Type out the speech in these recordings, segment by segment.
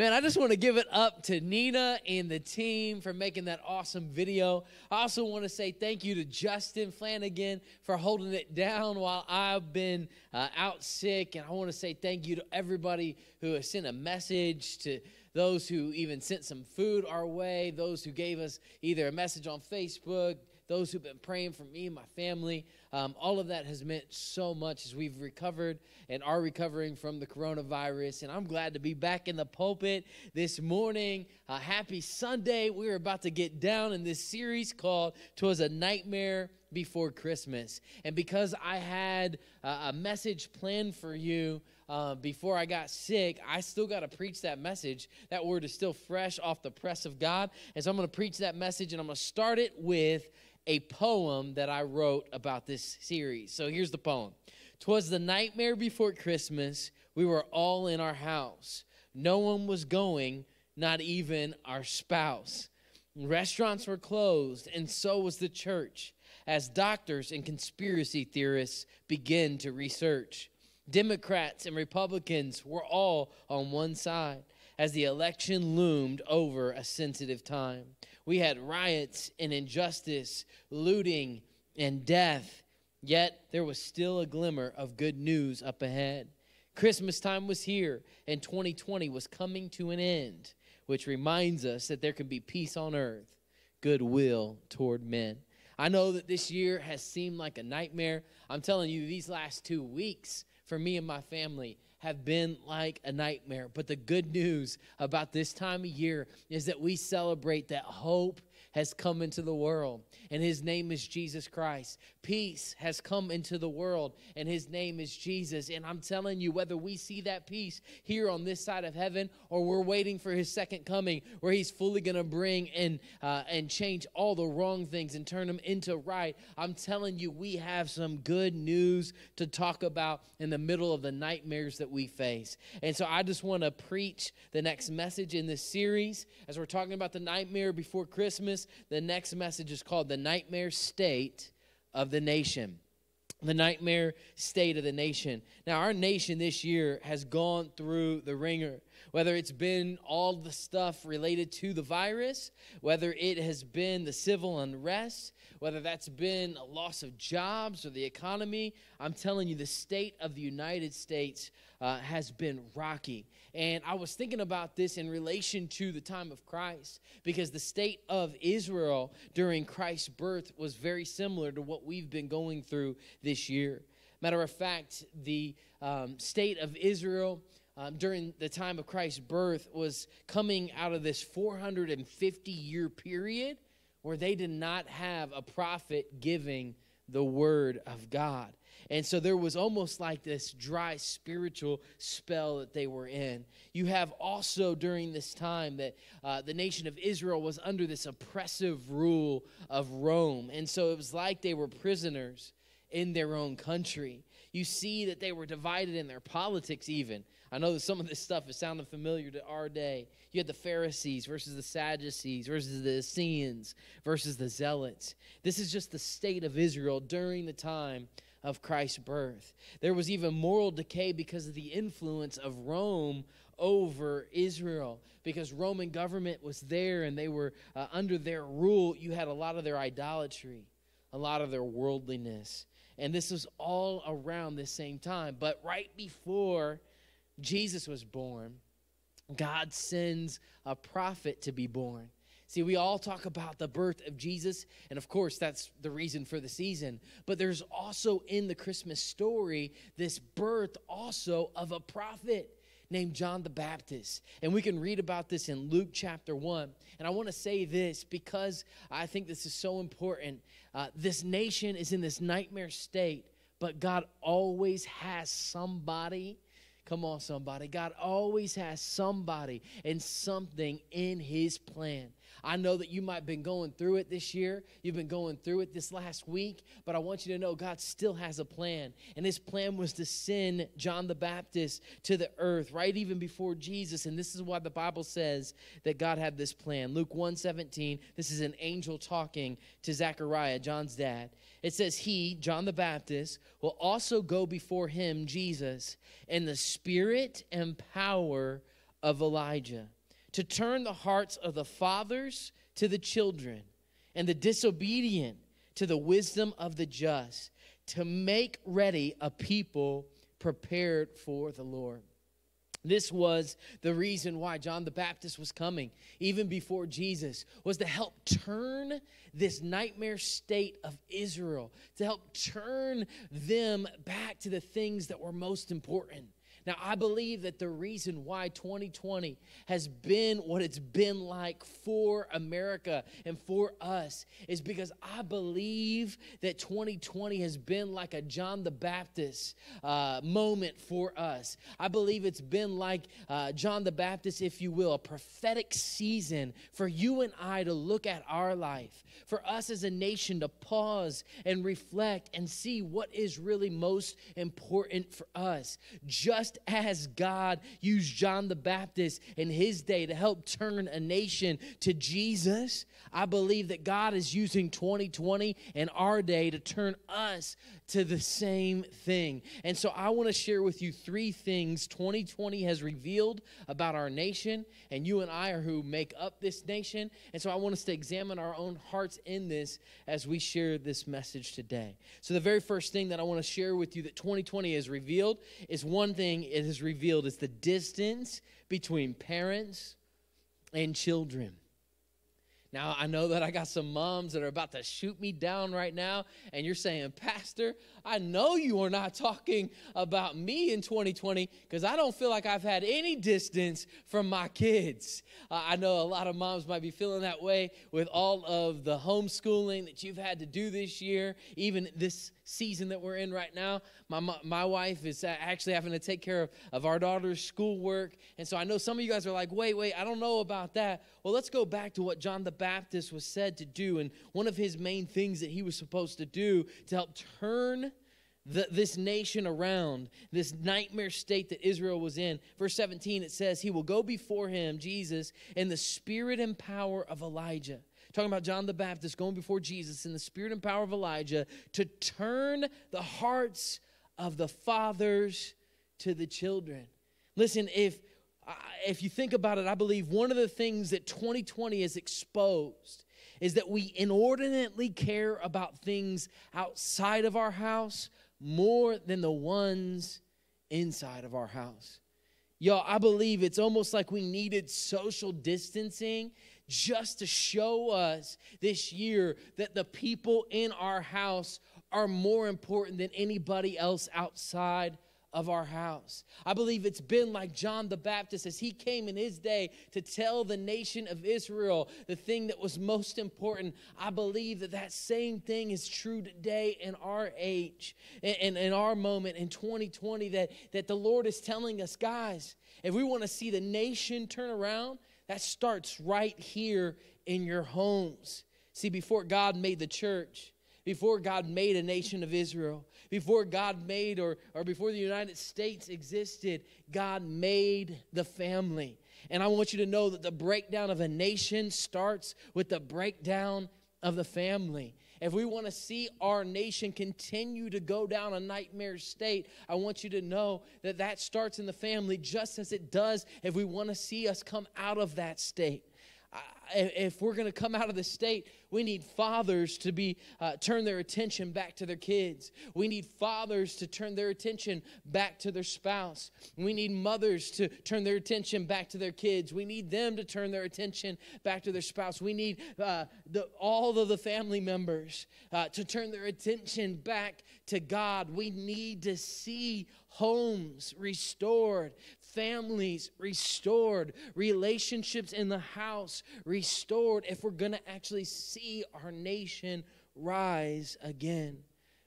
Man, I just want to give it up to Nina and the team for making that awesome video. I also want to say thank you to Justin Flanagan for holding it down while I've been uh, out sick. And I want to say thank you to everybody who has sent a message, to those who even sent some food our way, those who gave us either a message on Facebook, those who've been praying for me and my family. Um, all of that has meant so much as we've recovered and are recovering from the coronavirus. And I'm glad to be back in the pulpit this morning. Uh, happy Sunday. We're about to get down in this series called Twas a Nightmare Before Christmas. And because I had uh, a message planned for you, uh, before I got sick, I still got to preach that message. That word is still fresh off the press of God. And so I'm going to preach that message, and I'm going to start it with a poem that I wrote about this series. So here's the poem Twas the nightmare before Christmas. We were all in our house. No one was going, not even our spouse. Restaurants were closed, and so was the church, as doctors and conspiracy theorists begin to research. Democrats and Republicans were all on one side as the election loomed over a sensitive time. We had riots and injustice, looting and death, yet there was still a glimmer of good news up ahead. Christmas time was here, and 2020 was coming to an end, which reminds us that there can be peace on earth, goodwill toward men. I know that this year has seemed like a nightmare. I'm telling you, these last two weeks for me and my family have been like a nightmare. But the good news about this time of year is that we celebrate that hope has come into the world, and his name is Jesus Christ. Peace has come into the world, and his name is Jesus. And I'm telling you, whether we see that peace here on this side of heaven or we're waiting for his second coming, where he's fully going to bring and, uh, and change all the wrong things and turn them into right, I'm telling you, we have some good news to talk about in the middle of the nightmares that we face. And so I just want to preach the next message in this series. As we're talking about the nightmare before Christmas, the next message is called The Nightmare State of the Nation. The nightmare state of the nation. Now, our nation this year has gone through the wringer whether it's been all the stuff related to the virus, whether it has been the civil unrest, whether that's been a loss of jobs or the economy. I'm telling you, the state of the United States uh, has been rocky. And I was thinking about this in relation to the time of Christ because the state of Israel during Christ's birth was very similar to what we've been going through this year. Matter of fact, the um, state of Israel um, during the time of Christ's birth was coming out of this 450 year period where they did not have a prophet giving the word of God. And so there was almost like this dry spiritual spell that they were in. You have also during this time that uh, the nation of Israel was under this oppressive rule of Rome. And so it was like they were prisoners in their own country. You see that they were divided in their politics, even. I know that some of this stuff is sounding familiar to our day. You had the Pharisees versus the Sadducees versus the Essenes versus the Zealots. This is just the state of Israel during the time of Christ's birth. There was even moral decay because of the influence of Rome over Israel. Because Roman government was there and they were uh, under their rule, you had a lot of their idolatry, a lot of their worldliness. And this was all around the same time. But right before Jesus was born, God sends a prophet to be born. See, we all talk about the birth of Jesus, and of course, that's the reason for the season. But there's also in the Christmas story this birth also of a prophet named John the Baptist. And we can read about this in Luke chapter 1. And I want to say this because I think this is so important. Uh, this nation is in this nightmare state, but God always has somebody. Come on, somebody. God always has somebody and something in his plan. I know that you might have been going through it this year. You've been going through it this last week, but I want you to know God still has a plan. And his plan was to send John the Baptist to the earth right even before Jesus. And this is why the Bible says that God had this plan. Luke 1:17, this is an angel talking to Zechariah, John's dad. It says he, John the Baptist, will also go before him, Jesus, in the spirit and power of Elijah to turn the hearts of the fathers to the children and the disobedient to the wisdom of the just, to make ready a people prepared for the Lord. This was the reason why John the Baptist was coming, even before Jesus, was to help turn this nightmare state of Israel, to help turn them back to the things that were most important. Now, I believe that the reason why 2020 has been what it's been like for America and for us is because I believe that 2020 has been like a John the Baptist uh, moment for us. I believe it's been like uh, John the Baptist, if you will, a prophetic season for you and I to look at our life, for us as a nation to pause and reflect and see what is really most important for us. Just just as God used John the Baptist in his day to help turn a nation to Jesus, I believe that God is using 2020 and our day to turn us to the same thing. And so I want to share with you three things 2020 has revealed about our nation, and you and I are who make up this nation. And so I want us to examine our own hearts in this as we share this message today. So the very first thing that I want to share with you that 2020 has revealed is one thing it has revealed is the distance between parents and children. Now, I know that I got some moms that are about to shoot me down right now, and you're saying, Pastor, I know you are not talking about me in 2020 because I don't feel like I've had any distance from my kids. Uh, I know a lot of moms might be feeling that way with all of the homeschooling that you've had to do this year, even this season that we're in right now. My, my wife is actually having to take care of, of our daughter's schoolwork. And so I know some of you guys are like, wait, wait, I don't know about that. Well, let's go back to what John the Baptist was said to do. And one of his main things that he was supposed to do to help turn the, this nation around, this nightmare state that Israel was in. Verse 17, it says, He will go before him, Jesus, in the spirit and power of Elijah talking about John the Baptist going before Jesus in the spirit and power of Elijah to turn the hearts of the fathers to the children. Listen, if uh, if you think about it, I believe one of the things that 2020 has exposed is that we inordinately care about things outside of our house more than the ones inside of our house. Y'all, I believe it's almost like we needed social distancing just to show us this year that the people in our house are more important than anybody else outside of our house. I believe it's been like John the Baptist as he came in his day to tell the nation of Israel the thing that was most important. I believe that that same thing is true today in our age and in, our moment in 2020 that, that the Lord is telling us, guys, if we want to see the nation turn around, that starts right here in your homes. See, before God made the church, before God made a nation of Israel, before God made or, or before the United States existed, God made the family. And I want you to know that the breakdown of a nation starts with the breakdown of the family. If we want to see our nation continue to go down a nightmare state, I want you to know that that starts in the family just as it does if we want to see us come out of that state if we're going to come out of the state, we need fathers to be uh, turn their attention back to their kids. We need fathers to turn their attention back to their spouse. We need mothers to turn their attention back to their kids. We need them to turn their attention back to their spouse. We need uh, the, all of the family members uh, to turn their attention back to God. We need to see homes restored, families restored, relationships in the house restored if we're going to actually see our nation rise again.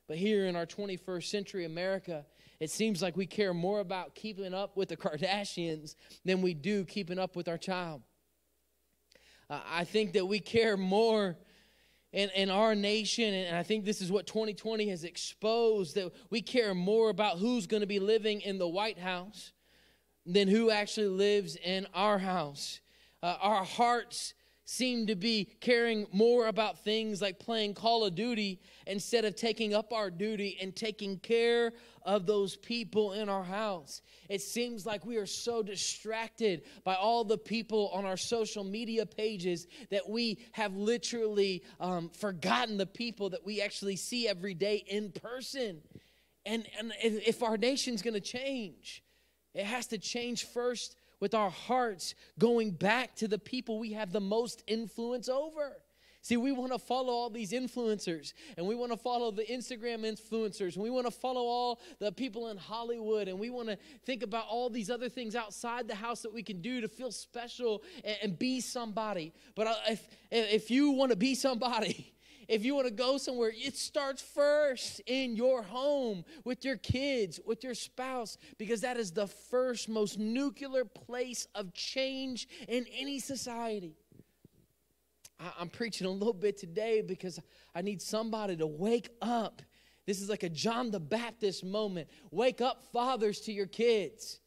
But here in our 21st century America, it seems like we care more about keeping up with the Kardashians than we do keeping up with our child. Uh, I think that we care more in, in our nation, and I think this is what 2020 has exposed that we care more about who's going to be living in the White House than who actually lives in our house. Uh, our hearts seem to be caring more about things like playing Call of Duty instead of taking up our duty and taking care of those people in our house. It seems like we are so distracted by all the people on our social media pages that we have literally um, forgotten the people that we actually see every day in person. And, and if our nation's gonna change, it has to change first with our hearts going back to the people we have the most influence over. See, we want to follow all these influencers, and we want to follow the Instagram influencers, and we want to follow all the people in Hollywood, and we want to think about all these other things outside the house that we can do to feel special and, and be somebody. But uh, if, if you want to be somebody, if you want to go somewhere, it starts first in your home with your kids, with your spouse, because that is the first, most nuclear place of change in any society. I'm preaching a little bit today because I need somebody to wake up. This is like a John the Baptist moment. Wake up, fathers, to your kids.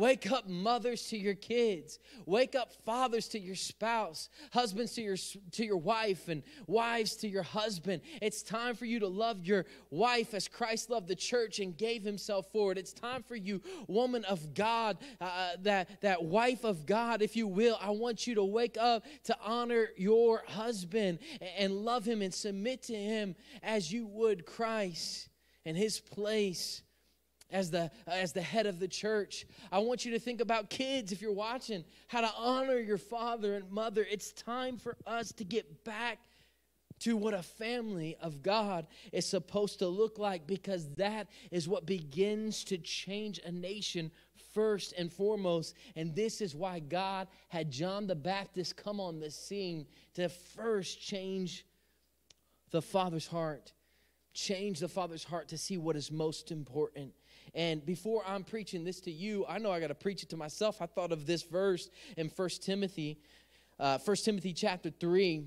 Wake up, mothers, to your kids. Wake up, fathers, to your spouse, husbands to your, to your wife, and wives to your husband. It's time for you to love your wife as Christ loved the church and gave himself for it. It's time for you, woman of God, uh, uh that, that wife of God, if you will. I want you to wake up to honor your husband and love him and submit to him as you would Christ and his place as the as the head of the church i want you to think about kids if you're watching how to honor your father and mother. It's time for us to get back to what a family of god is supposed to look like because that is what begins to change a nation first and foremost. And this is why god had john the baptist come on the scene to first change the father's heart change the father's heart to see what is most important and before I'm preaching this to you, I know I got to preach it to myself. I thought of this verse in First Timothy, uh, 1 Timothy chapter 3,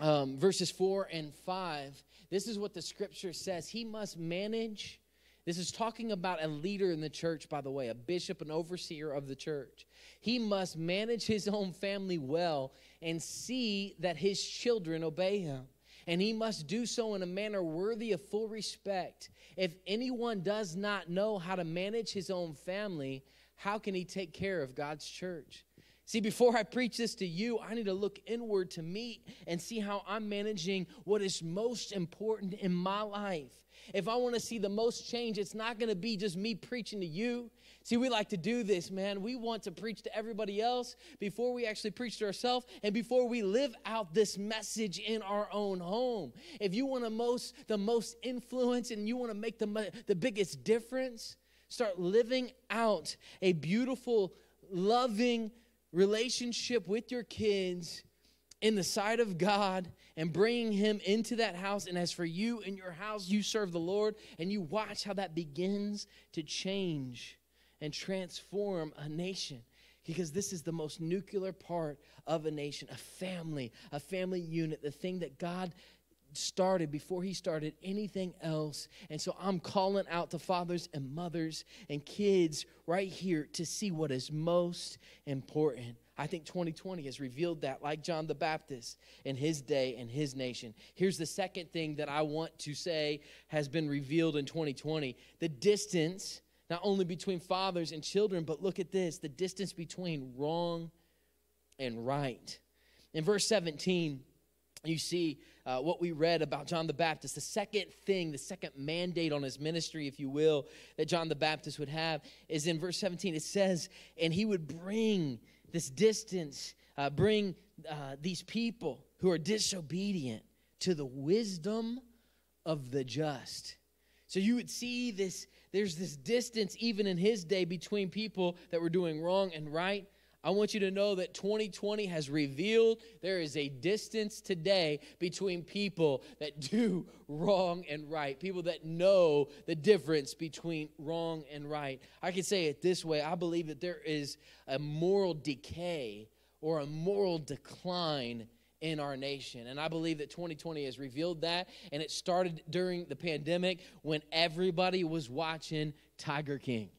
um, verses 4 and 5. This is what the scripture says. He must manage. This is talking about a leader in the church, by the way, a bishop, an overseer of the church. He must manage his own family well and see that his children obey him and he must do so in a manner worthy of full respect. If anyone does not know how to manage his own family, how can he take care of God's church? See, before I preach this to you, I need to look inward to me and see how I'm managing what is most important in my life. If I want to see the most change, it's not going to be just me preaching to you. See, we like to do this, man. We want to preach to everybody else before we actually preach to ourselves and before we live out this message in our own home. If you want to most the most influence and you want to make the the biggest difference, Start living out a beautiful, loving relationship with your kids in the sight of God and bringing him into that house. And as for you and your house, you serve the Lord and you watch how that begins to change and transform a nation. Because this is the most nuclear part of a nation, a family, a family unit, the thing that God started before he started anything else. And so I'm calling out to fathers and mothers and kids right here to see what is most important. I think 2020 has revealed that, like John the Baptist in his day and his nation. Here's the second thing that I want to say has been revealed in 2020 the distance, not only between fathers and children, but look at this the distance between wrong and right. In verse 17, you see uh, what we read about John the Baptist. The second thing, the second mandate on his ministry, if you will, that John the Baptist would have is in verse 17. It says, And he would bring this distance, uh, bring uh, these people who are disobedient to the wisdom of the just. So you would see this, there's this distance even in his day between people that were doing wrong and right I want you to know that 2020 has revealed there is a distance today between people that do wrong and right, people that know the difference between wrong and right. I can say it this way I believe that there is a moral decay or a moral decline in our nation. And I believe that 2020 has revealed that. And it started during the pandemic when everybody was watching Tiger King.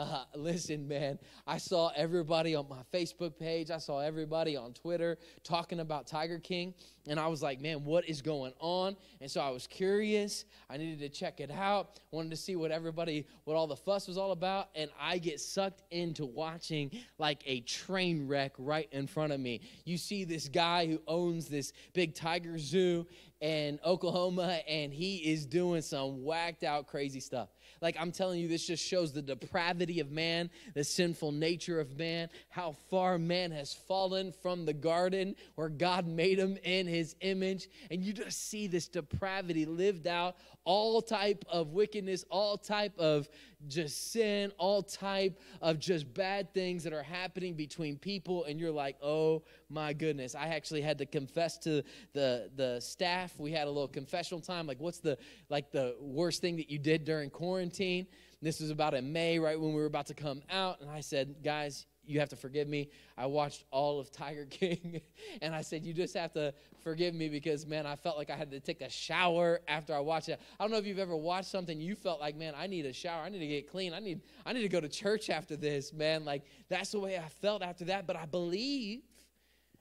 Uh, listen, man, I saw everybody on my Facebook page, I saw everybody on Twitter talking about Tiger King, and I was like, man, what is going on? And so I was curious. I needed to check it out, wanted to see what everybody, what all the fuss was all about, and I get sucked into watching like a train wreck right in front of me. You see this guy who owns this big tiger zoo in Oklahoma, and he is doing some whacked out crazy stuff. Like, I'm telling you, this just shows the depravity of man, the sinful nature of man, how far man has fallen from the garden where God made him in his image. And you just see this depravity lived out, all type of wickedness, all type of just sin, all type of just bad things that are happening between people. And you're like, oh my goodness. I actually had to confess to the, the staff. We had a little confessional time. Like, what's the like the worst thing that you did during quarantine? This was about in May, right when we were about to come out. And I said, guys, you have to forgive me. I watched all of Tiger King, and I said, you just have to forgive me because, man, I felt like I had to take a shower after I watched it. I don't know if you've ever watched something you felt like, man, I need a shower. I need to get clean. I need, I need to go to church after this, man. Like that's the way I felt after that. But I believe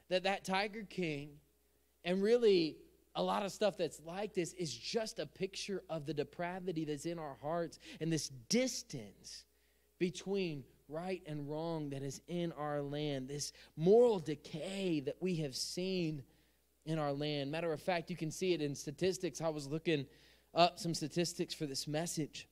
that that Tiger King, and really a lot of stuff that's like this, is just a picture of the depravity that's in our hearts and this distance between right and wrong that is in our land, this moral decay that we have seen in our land. Matter of fact, you can see it in statistics. I was looking up some statistics for this message,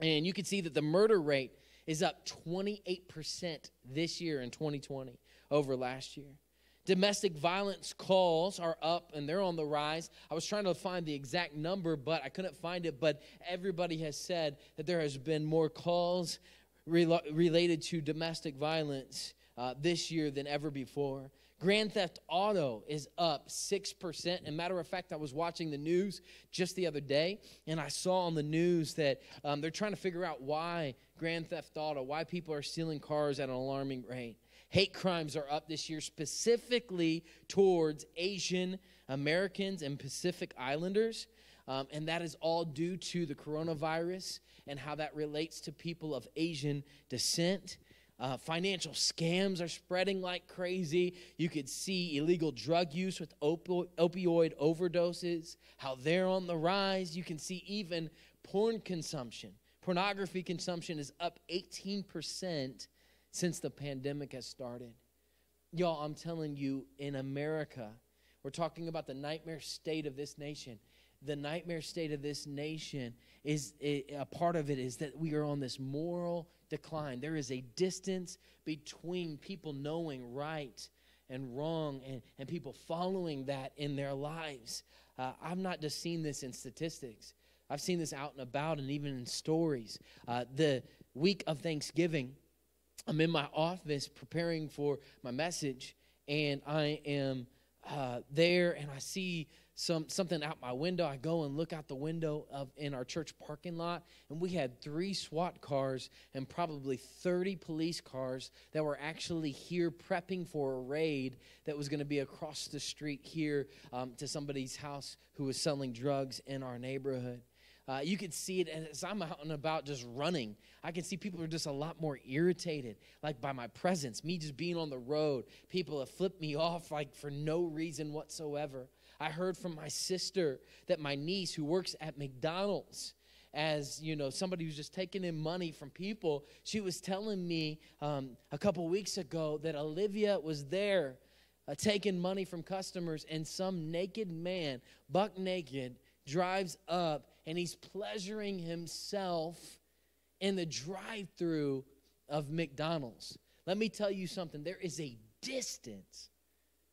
and you can see that the murder rate is up 28% this year in 2020 over last year. Domestic violence calls are up and they're on the rise. I was trying to find the exact number, but I couldn't find it. But everybody has said that there has been more calls related to domestic violence uh, this year than ever before. Grand Theft Auto is up 6%. And matter of fact, I was watching the news just the other day, and I saw on the news that um, they're trying to figure out why Grand Theft Auto, why people are stealing cars at an alarming rate. Hate crimes are up this year specifically towards Asian Americans and Pacific Islanders. Um, and that is all due to the coronavirus and how that relates to people of Asian descent. Uh, financial scams are spreading like crazy. You could see illegal drug use with opi- opioid overdoses, how they're on the rise. You can see even porn consumption. Pornography consumption is up 18% since the pandemic has started. Y'all, I'm telling you, in America, we're talking about the nightmare state of this nation the nightmare state of this nation is a part of it is that we are on this moral decline. There is a distance between people knowing right and wrong and, and people following that in their lives. Uh, I've not just seen this in statistics, I've seen this out and about and even in stories. Uh, the week of Thanksgiving, I'm in my office preparing for my message, and I am uh, there and I see some something out my window. I go and look out the window of in our church parking lot, and we had three SWAT cars and probably 30 police cars that were actually here prepping for a raid that was going to be across the street here um, to somebody's house who was selling drugs in our neighborhood. Uh, you could see it as I'm out and about just running. I can see people are just a lot more irritated, like by my presence, me just being on the road. People have flipped me off like for no reason whatsoever. I heard from my sister that my niece, who works at McDonald's, as you know somebody who's just taking in money from people she was telling me um, a couple weeks ago that olivia was there uh, taking money from customers and some naked man buck naked drives up and he's pleasuring himself in the drive through of McDonald's. Let me tell you something there is a distance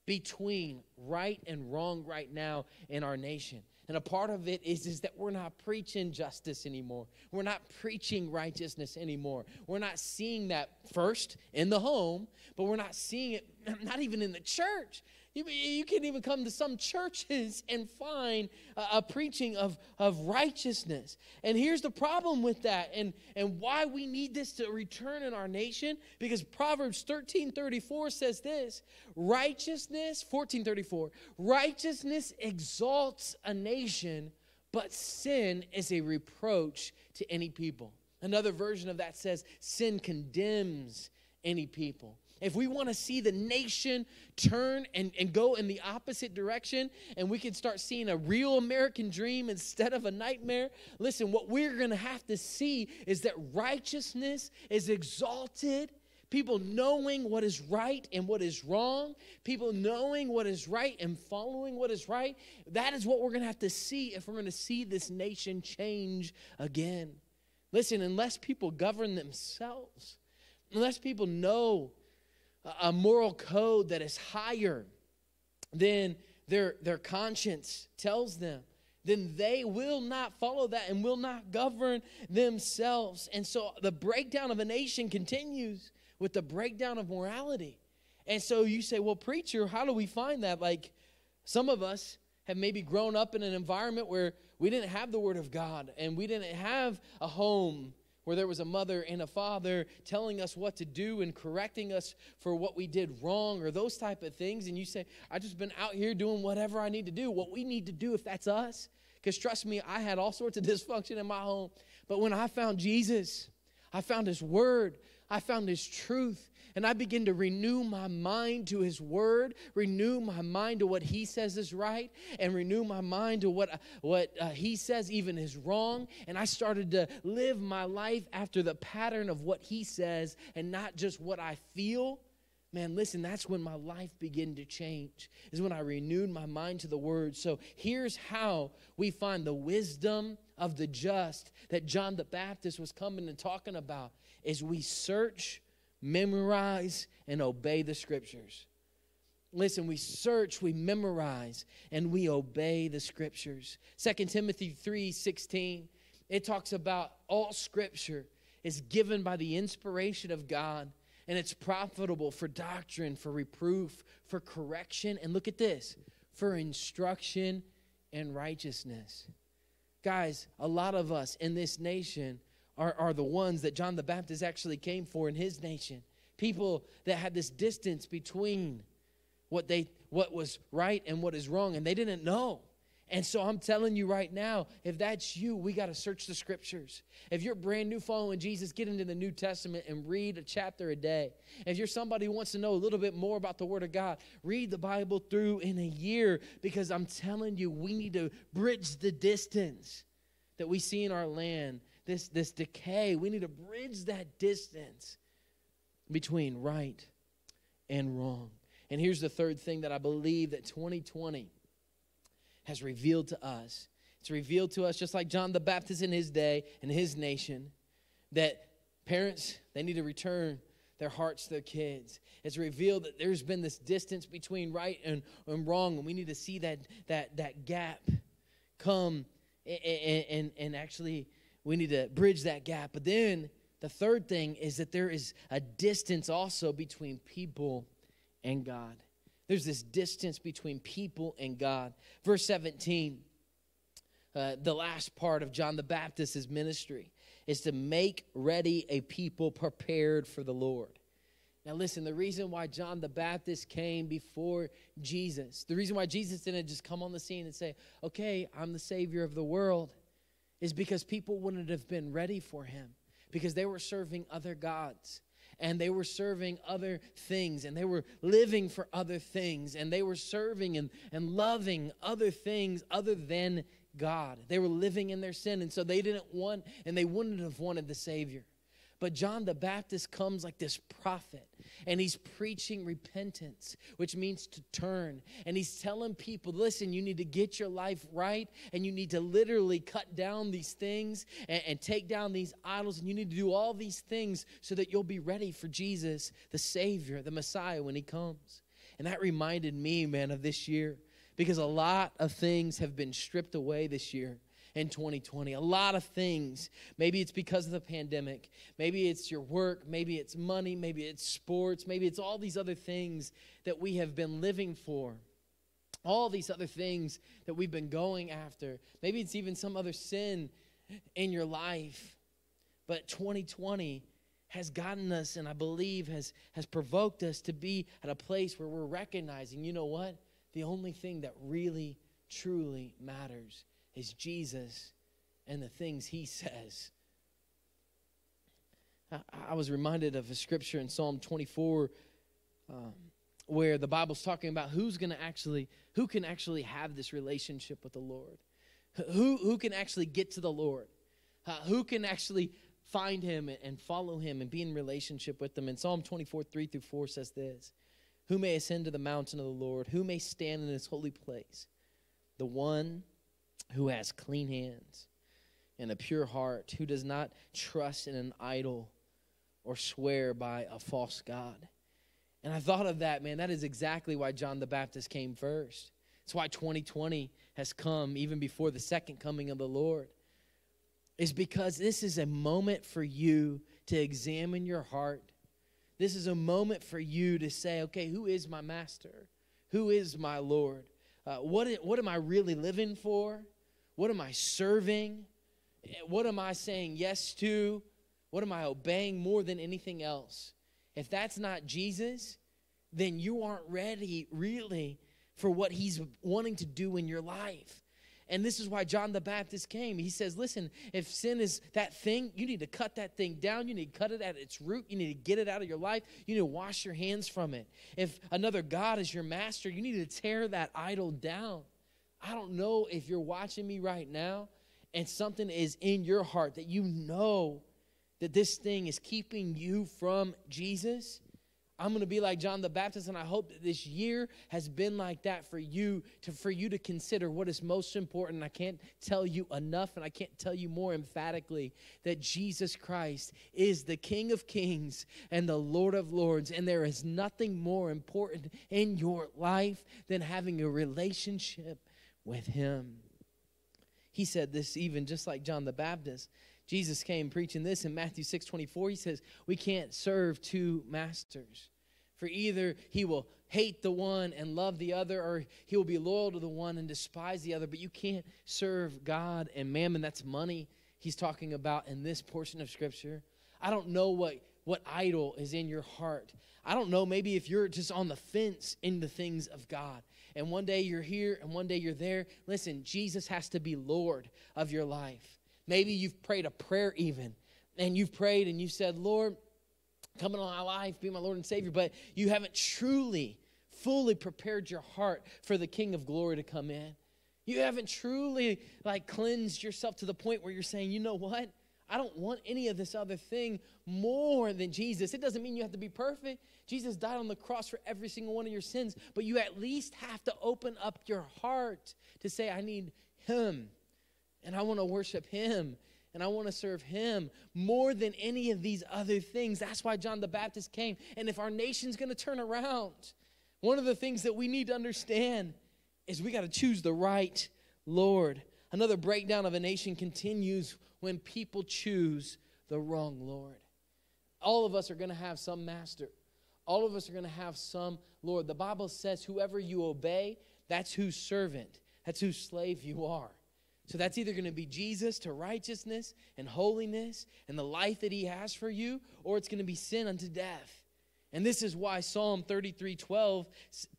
between right and wrong right now in our nation. And a part of it is, is that we're not preaching justice anymore. We're not preaching righteousness anymore. We're not seeing that first in the home, but we're not seeing it, not even in the church. You, you can even come to some churches and find a, a, preaching of, of righteousness. And here's the problem with that and, and why we need this to return in our nation. Because Proverbs 13 34 says this righteousness, 1434, righteousness exalts a nation, but sin is a reproach to any people. Another version of that says sin condemns any people if we want to see the nation turn and, and go in the opposite direction and we can start seeing a real American dream instead of a nightmare, listen, what we're going to have to see is that righteousness is exalted. People knowing what is right and what is wrong, people knowing what is right and following what is right. That is what we're going to have to see if we're going to see this nation change again. Listen, unless people govern themselves, unless people know a moral code that is higher than their, their conscience tells them, then they will not follow that and will not govern themselves. And so the breakdown of a nation continues with the breakdown of morality. And so you say, well, preacher, how do we find that? Like some of us have maybe grown up in an environment where we didn't have the Word of God and we didn't have a home where there was a mother and a father telling us what to do and correcting us for what we did wrong or those type of things. And you say i just been out here doing whatever i need to do. What we need to do if that's us? Because trust me i had all sorts of dysfunction in my home. But when i found jesus i found his word i found his truth and I begin to renew my mind to His Word, renew my mind to what He says is right, and renew my mind to what, what uh, He says even is wrong. And I started to live my life after the pattern of what He says and not just what I feel. Man, listen, that's when my life began to change, is when I renewed my mind to the Word. So here's how we find the wisdom of the just that John the Baptist was coming and talking about is we search memorize, and obey the scriptures. Listen, we search, we memorize, and we obey the scriptures. 2 Timothy 3 16, it talks about all scripture is given by the inspiration of God, and it's profitable for doctrine, for reproof, for correction, and look at this, for instruction and righteousness. Guys, a lot of us in this nation are, are the ones that John the Baptist actually came for in his nation. People that had this distance between what they what was right and what is wrong, and they didn't know. And so I'm telling you right now, if that's you, we got to search the scriptures. If you're brand new following Jesus, get into the New Testament and read a chapter a day. If you're somebody who wants to know a little bit more about the Word of God, read the Bible through in a year because I'm telling you, we need to bridge the distance that we see in our land this, this decay. We need to bridge that distance between right and wrong. And here's the third thing that I believe that 2020 has revealed to us. It's revealed to us, just like John the Baptist in his day and his nation, that parents, they need to return their hearts to their kids. It's revealed that there's been this distance between right and, and wrong, and we need to see that, that, that gap come and, and, and actually we need to bridge that gap. But then the third thing is that there is a distance also between people and God. There's this distance between people and God. Verse 17, uh, the last part of John the Baptist's ministry is to make ready a people prepared for the Lord. Now, listen, the reason why John the Baptist came before Jesus, the reason why Jesus didn't just come on the scene and say, okay, I'm the Savior of the world, is because people wouldn't have been ready for him because they were serving other gods and they were serving other things and they were living for other things and they were serving and, and loving other things other than God. They were living in their sin and so they didn't want and they wouldn't have wanted the Savior. But John the Baptist comes like this prophet, and he's preaching repentance, which means to turn. And he's telling people, listen, you need to get your life right, and you need to literally cut down these things and, and take down these idols, and you need to do all these things so that you'll be ready for Jesus, the Savior, the Messiah, when he comes. And that reminded me, man, of this year because a lot of things have been stripped away this year in 2020. A lot of things. Maybe it's because of the pandemic. Maybe it's your work. Maybe it's money. Maybe it's sports. Maybe it's all these other things that we have been living for. All these other things that we've been going after. Maybe it's even some other sin in your life. But 2020 has gotten us and I believe has has provoked us to be at a place where we're recognizing, you know what? The only thing that really truly matters is Jesus and the things he says. I, I was reminded of a scripture in Psalm 24 um, where the Bible's talking about who's going to actually, who can actually have this relationship with the Lord. Who, who can actually get to the Lord? Uh, who can actually find him and follow him and be in relationship with him? And Psalm 24, 3 through 4 says this Who may ascend to the mountain of the Lord? Who may stand in his holy place? The one who has clean hands and a pure heart, who does not trust in an idol or swear by a false God. And I thought of that, man. That is exactly why John the Baptist came first. It's why 2020 has come even before the second coming of the Lord. Is because this is a moment for you to examine your heart. This is a moment for you to say, okay, who is my master? Who is my Lord? Uh, what, what am I really living for? What am I serving? What am I saying yes to? What am I obeying more than anything else? If that's not Jesus, then you aren't ready really for what he's wanting to do in your life. And this is why John the Baptist came. He says, Listen, if sin is that thing, you need to cut that thing down. You need to cut it at its root. You need to get it out of your life. You need to wash your hands from it. If another God is your master, you need to tear that idol down. I don't know if you're watching me right now and something is in your heart that you know that this thing is keeping you from Jesus. I'm going to be like John the Baptist and I hope that this year has been like that for you to for you to consider what is most important. I can't tell you enough and I can't tell you more emphatically that Jesus Christ is the King of Kings and the Lord of Lords and there is nothing more important in your life than having a relationship with him. He said this even just like John the Baptist. Jesus came preaching this in Matthew 6 24. He says, We can't serve two masters. For either he will hate the one and love the other, or he will be loyal to the one and despise the other. But you can't serve God and mammon. That's money he's talking about in this portion of Scripture. I don't know what, what idol is in your heart. I don't know, maybe if you're just on the fence in the things of God and one day you're here and one day you're there. Listen, Jesus has to be Lord of your life. Maybe you've prayed a prayer even, and you've prayed and you said, Lord, come into my life, be my Lord and Savior, but you haven't truly, fully prepared your heart for the King of glory to come in. You haven't truly like cleansed yourself to the point where you're saying, you know what? I don't want any of this other thing more than Jesus. It doesn't mean you have to be perfect. Jesus died on the cross for every single one of your sins, but you at least have to open up your heart to say, I need Him, and I want to worship Him, and I want to serve Him more than any of these other things. That's why John the Baptist came. And if our nation's going to turn around, one of the things that we need to understand is we got to choose the right Lord. Another breakdown of a nation continues when people choose the wrong Lord. All of us are going to have some master. All of us are going to have some Lord. The Bible says, whoever you obey, that's whose servant, that's whose slave you are. So that's either going to be Jesus to righteousness and holiness and the life that he has for you, or it's going to be sin unto death. And this is why Psalm 33 12,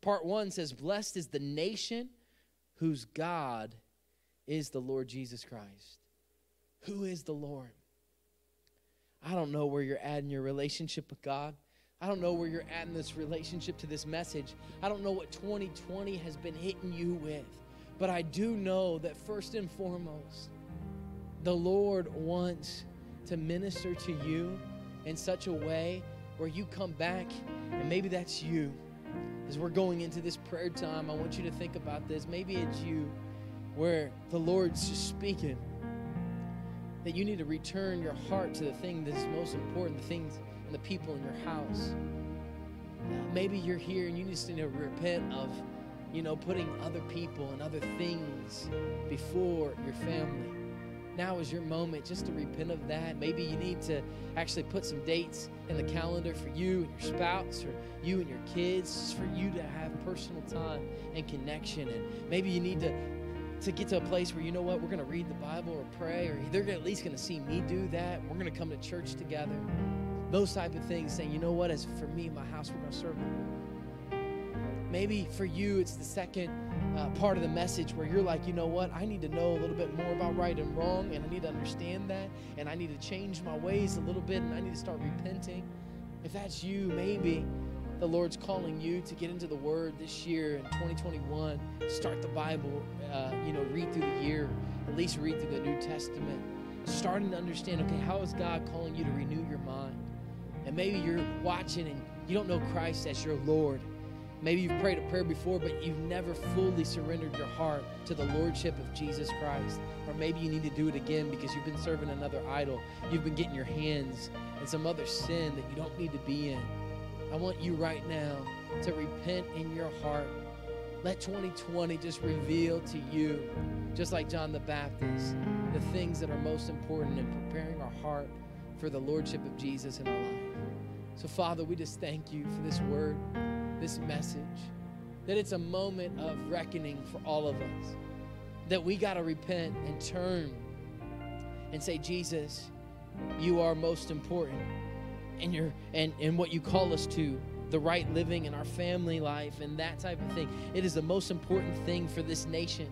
part 1 says, Blessed is the nation whose God is the Lord Jesus Christ. Who is the Lord? I don't know where you're at in your relationship with God. I don't know where you're at in this relationship to this message. I don't know what 2020 has been hitting you with. But I do know that first and foremost, the Lord wants to minister to you in such a way where you come back, and maybe that's you. As we're going into this prayer time, I want you to think about this. Maybe it's you where the Lord's just speaking that you need to return your heart to the thing that's most important, the things and the people in your house. Maybe you're here and you just need to repent of, you know, putting other people and other things before your family. Now is your moment just to repent of that. Maybe you need to actually put some dates in the calendar for you and your spouse or you and your kids, for you to have personal time and connection. And maybe you need to to get to a place where you know what we're going to read the bible or pray or they're at least going to see me do that. We're going to come to church together. Those type of things saying you know what as for me my house we're going to serve the lord. Maybe for you it's the second uh, part of the message where you're like you know what i need to know a little bit more about right and wrong and i need to understand that and i need to change my ways a little bit and i need to start repenting. If that's you maybe the Lord's calling you to get into the Word this year in 2021. Start the Bible, uh, you know, read through the year, at least read through the New Testament. Starting to understand, okay, how is God calling you to renew your mind? And maybe you're watching and you don't know Christ as your Lord. Maybe you've prayed a prayer before, but you've never fully surrendered your heart to the Lordship of Jesus Christ. Or maybe you need to do it again because you've been serving another idol. You've been getting your hands in some other sin that you don't need to be in. I want you right now to repent in your heart. Let 2020 just reveal to you, just like John the Baptist, the things that are most important in preparing our heart for the Lordship of Jesus in our life. So, Father, we just thank you for this word, this message, that it's a moment of reckoning for all of us, that we got to repent and turn and say, Jesus, you are most important and your and, and what you call us to the right living in our family life and that type of thing. It is the most important thing for this nation.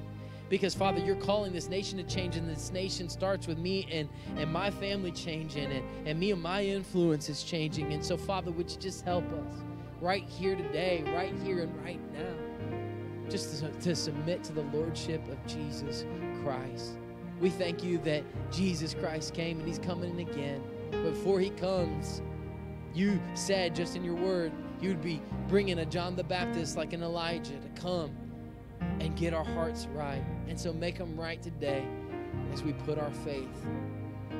Because father you're calling this nation to change and this nation starts with me and and my family changing and and me and my influence is changing. And so father would you just help us right here today right here and right now just to, to submit to the lordship of jesus christ. We thank you that jesus christ came and he's coming again. Before he comes you said just in your word, you'd be bringing a John the Baptist like an Elijah to come and get our hearts right. And so make them right today as we put our faith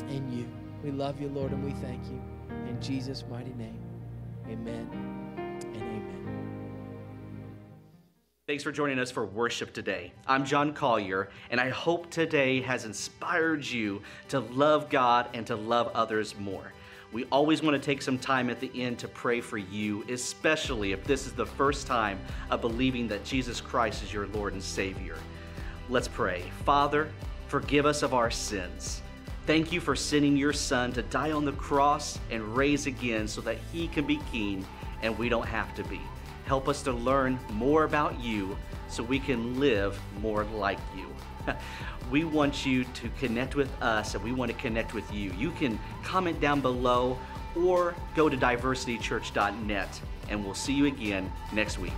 in you. We love you, Lord, and we thank you. In Jesus' mighty name, amen and amen. Thanks for joining us for worship today. I'm John Collier, and I hope today has inspired you to love God and to love others more. We always want to take some time at the end to pray for you, especially if this is the first time of believing that Jesus Christ is your Lord and Savior. Let's pray. Father, forgive us of our sins. Thank you for sending your Son to die on the cross and raise again so that He can be King and we don't have to be. Help us to learn more about you so we can live more like you. we want you to connect with us and we want to connect with you. You can comment down below or go to diversitychurch.net and we'll see you again next week.